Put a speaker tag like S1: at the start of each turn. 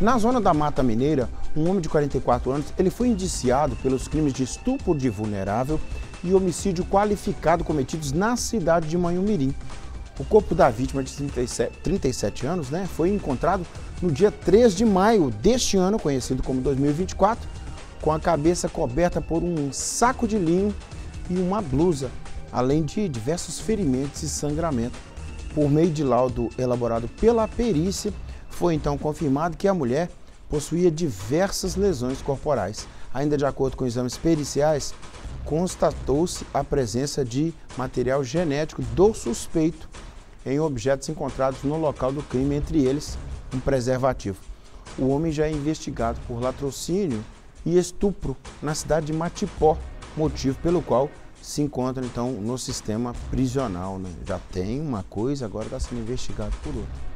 S1: Na zona da Mata Mineira, um homem de 44 anos, ele foi indiciado pelos crimes de estupro de vulnerável e homicídio qualificado cometidos na cidade de Manhumirim. O corpo da vítima de 37, 37 anos né, foi encontrado no dia 3 de maio deste ano, conhecido como 2024, com a cabeça coberta por um saco de linho e uma blusa, além de diversos ferimentos e sangramento. Por meio de laudo elaborado pela perícia, foi então confirmado que a mulher possuía diversas lesões corporais. Ainda de acordo com exames periciais, constatou-se a presença de material genético do suspeito em objetos encontrados no local do crime, entre eles um preservativo. O homem já é investigado por latrocínio e estupro na cidade de Matipó, motivo pelo qual se encontra então no sistema prisional. Né? Já tem uma coisa, agora está sendo investigado por outra.